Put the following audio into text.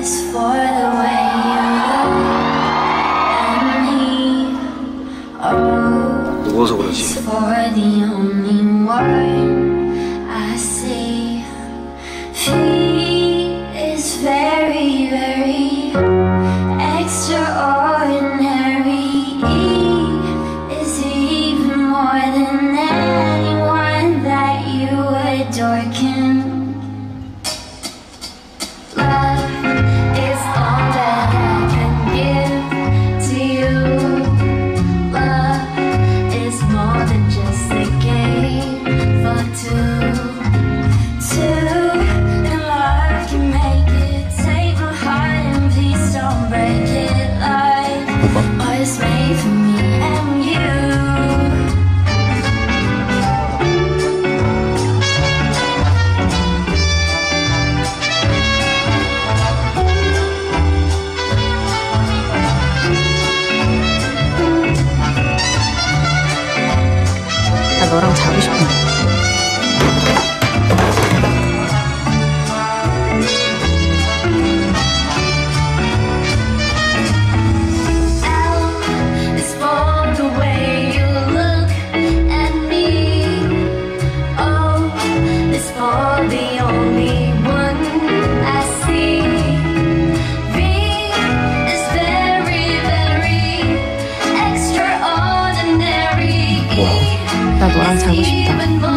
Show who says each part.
Speaker 1: is for the way you look at me. Or for the only.
Speaker 2: 너랑 자고 싶은데.
Speaker 1: the only 要多爱才会寻到。